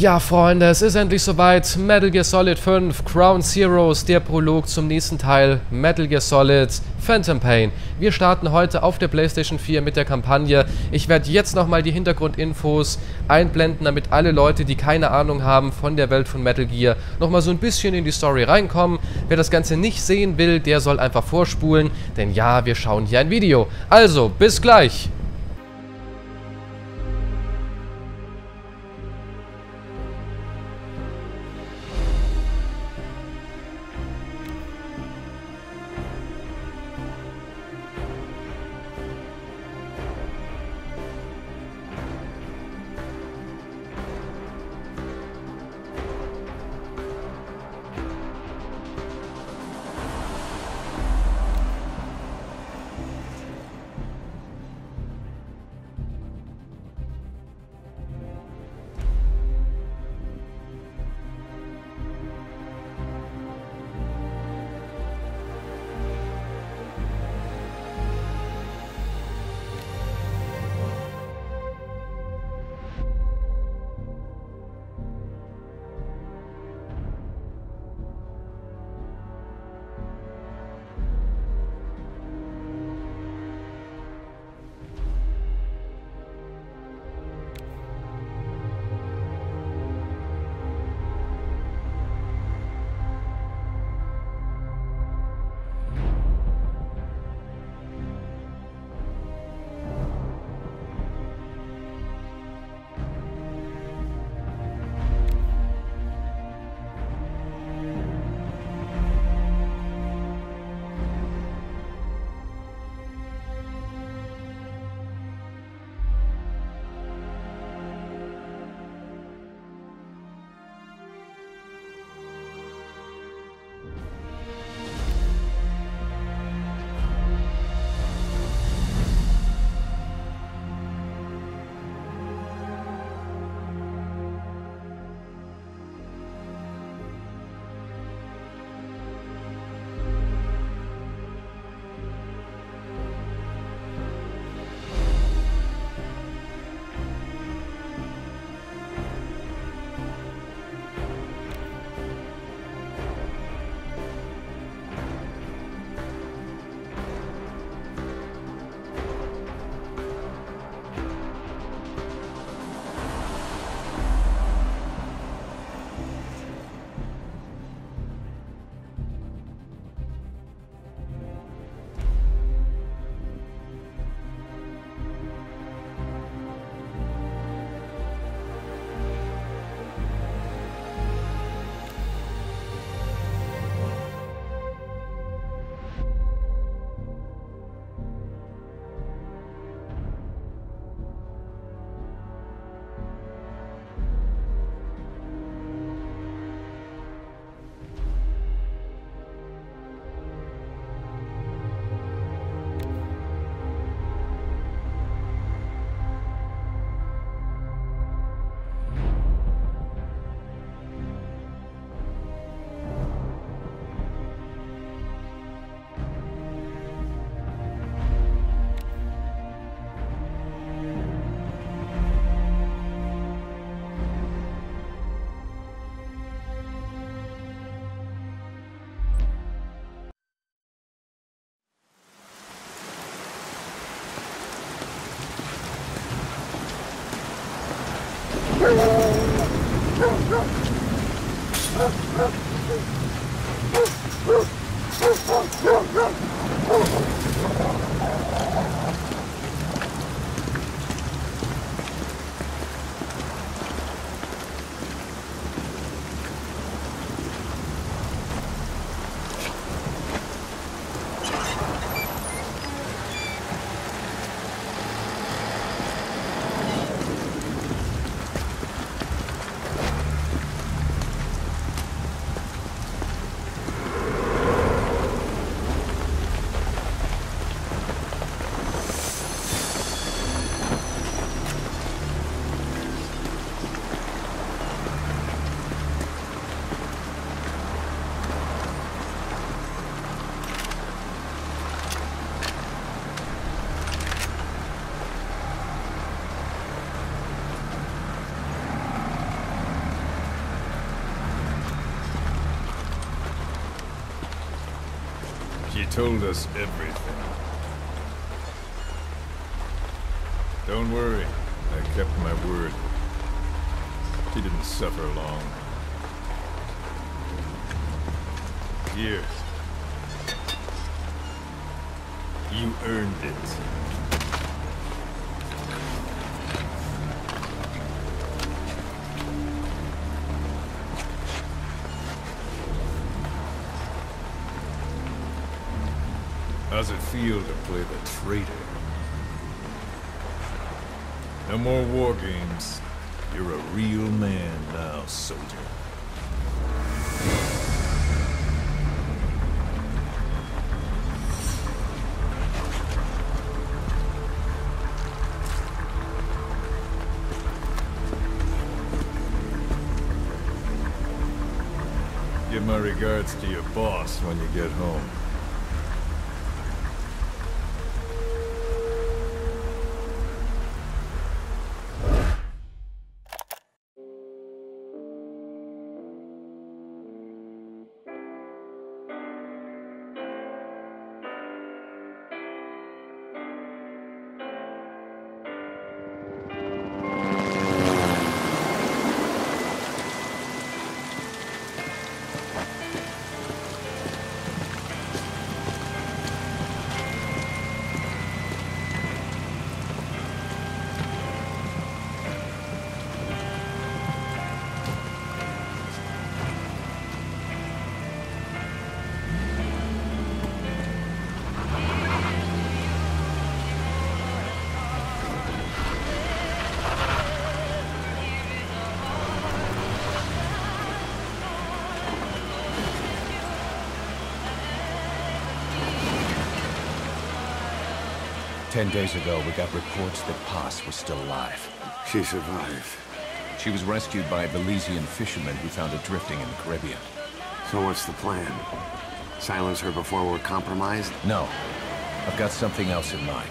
Ja, Freunde, es ist endlich soweit. Metal Gear Solid 5, Crown Zeroes, der Prolog zum nächsten Teil, Metal Gear Solid Phantom Pain. Wir starten heute auf der Playstation 4 mit der Kampagne. Ich werde jetzt nochmal die Hintergrundinfos einblenden, damit alle Leute, die keine Ahnung haben von der Welt von Metal Gear, nochmal so ein bisschen in die Story reinkommen. Wer das Ganze nicht sehen will, der soll einfach vorspulen, denn ja, wir schauen hier ein Video. Also, bis gleich! Told us everything. Don't worry, I kept my word. She didn't suffer long. Here. You earned it. How's it feel to play the traitor? No more war games. You're a real man now, soldier. Give my regards to your boss when you get home. Ten days ago, we got reports that Paz was still alive. She survived. She was rescued by a Belizean fisherman who found her drifting in the Caribbean. So what's the plan? Silence her before we're compromised? No, I've got something else in mind.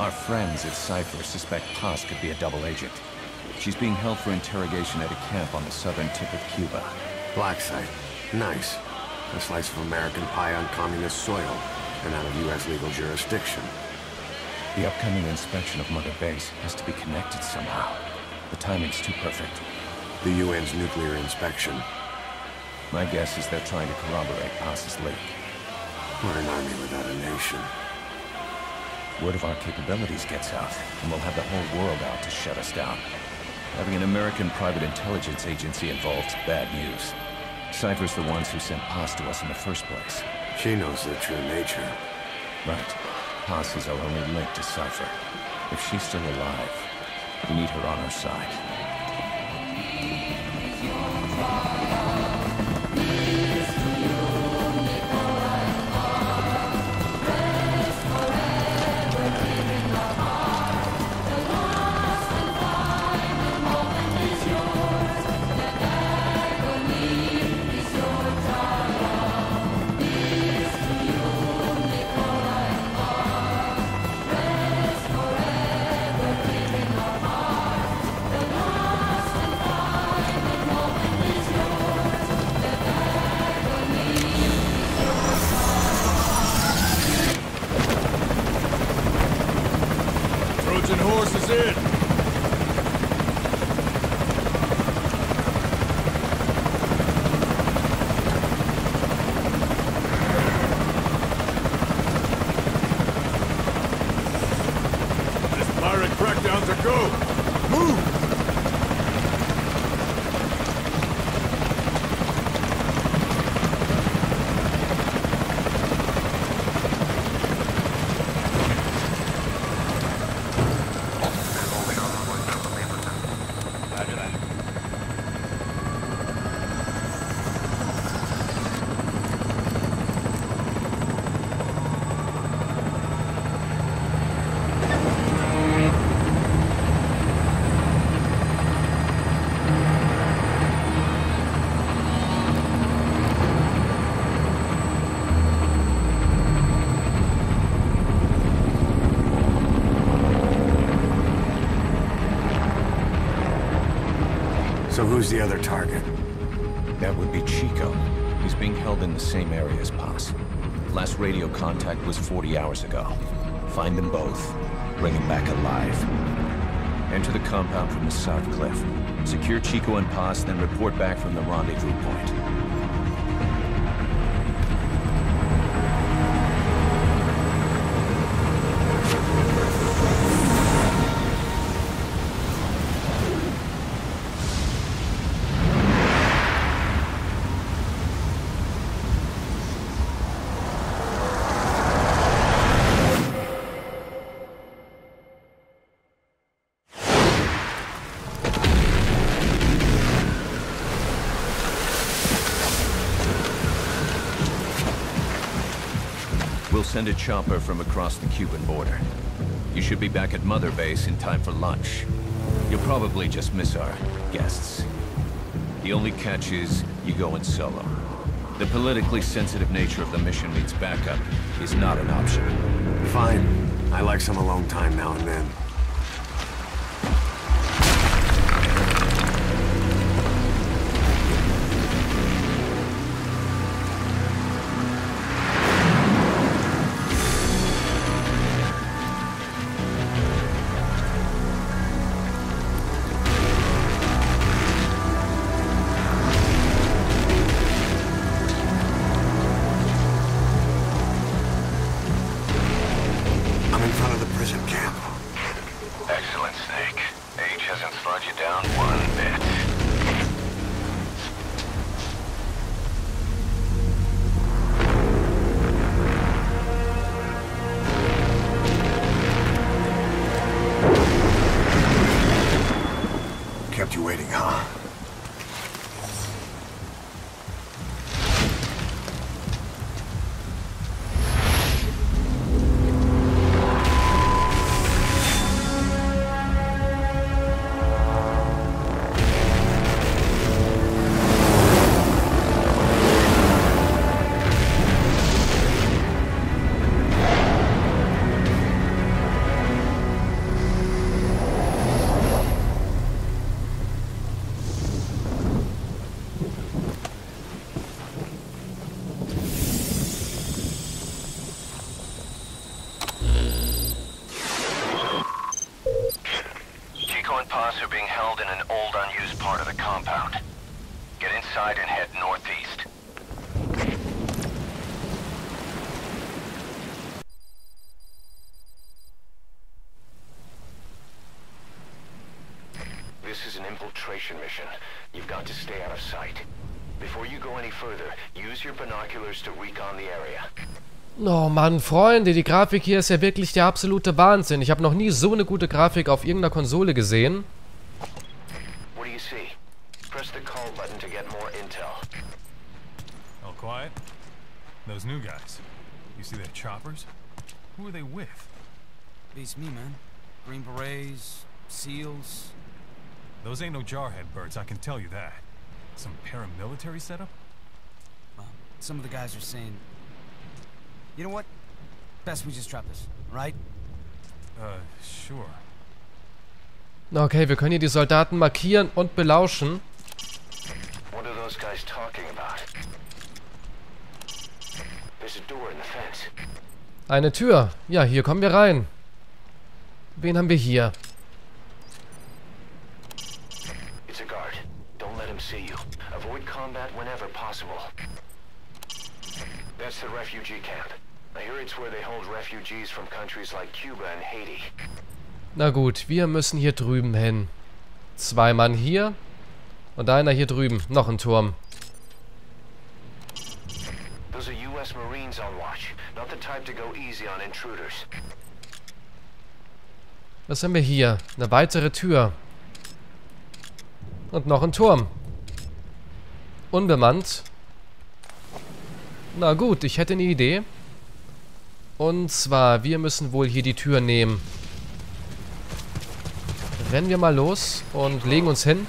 Our friends at Cypher suspect Paz could be a double agent. She's being held for interrogation at a camp on the southern tip of Cuba. Black site. Nice. A slice of American pie on communist soil, and out of U.S. legal jurisdiction. The upcoming inspection of Mother Base has to be connected somehow. The timing's too perfect. The UN's nuclear inspection. My guess is they're trying to corroborate Paz's leak. We're an army without a nation. Word of our capabilities gets out, and we'll have the whole world out to shut us down. Having an American private intelligence agency involved's bad news. Cypher's the ones who sent Paz to us in the first place. She knows their true nature. Right. Is our only link to Cypher. If she's still alive, we need her on our side. forces in. Who's the other target? That would be Chico. He's being held in the same area as Paz. Last radio contact was 40 hours ago. Find them both. Bring them back alive. Enter the compound from the south cliff. Secure Chico and Paz, then report back from the rendezvous point. We'll send a chopper from across the Cuban border. You should be back at Mother Base in time for lunch. You'll probably just miss our guests. The only catch is you go in solo. The politically sensitive nature of the mission means backup is not an option. Fine. I like some alone time now and then. An infiltration mission. You've got to stay out of sight. Before you go any further, use your binoculars to recon the area. Oh Mann, Freunde, die Grafik hier ist ja wirklich der absolute Wahnsinn. Ich habe noch nie so eine gute Grafik auf irgendeiner Konsole gesehen. What do you see? Press the call button to get more intel. All quiet? Those new guys. You see their choppers? Who are they with? Beats me, man. Green berets, seals. Those ain't no jarhead birds, I can tell you that. Some paramilitary setup? Well, some of the guys are saying. You know what? Best we just drop this, right? Uh, sure. Okay, wir können hier die Soldaten markieren und belauschen. What are those guys talking about? There's a door in the fence. Eine Tür. Ja, hier kommen wir rein. Wen haben wir hier? It's a guard. Don't let him see you. Combat whenever possible. That's the refugee camp. I hear it's where they hold refugees from countries like Cuba and Haiti. Na gut, wir müssen hier drüben hin. Zwei Mann hier. Und einer hier drüben. Noch ein Turm. Those are U.S. Marines on watch. Not the type to go easy on intruders. Was haben wir hier? Eine weitere Tür. Und noch ein Turm. Unbemannt. Na gut, ich hätte eine Idee. Und zwar, wir müssen wohl hier die Tür nehmen. Rennen wir mal los und legen uns hin.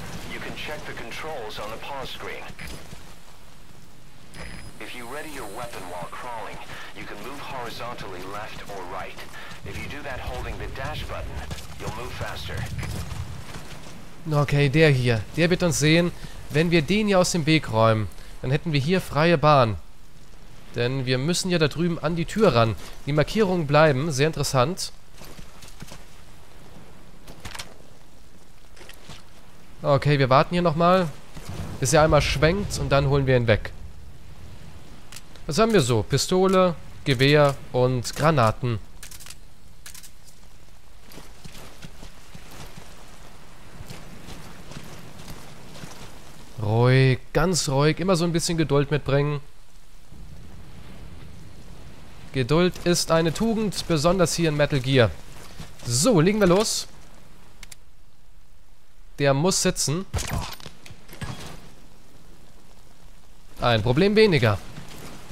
Okay, der hier. Der wird uns sehen. Wenn wir den hier aus dem Weg räumen, dann hätten wir hier freie Bahn. Denn wir müssen ja da drüben an die Tür ran. Die Markierungen bleiben. Sehr interessant. Okay, wir warten hier nochmal. Bis er einmal schwenkt und dann holen wir ihn weg. Was haben wir so? Pistole, Gewehr und Granaten. Ruhig, ganz ruhig. Immer so ein bisschen Geduld mitbringen. Geduld ist eine Tugend, besonders hier in Metal Gear. So, legen wir los. Der muss sitzen. Ein Problem weniger.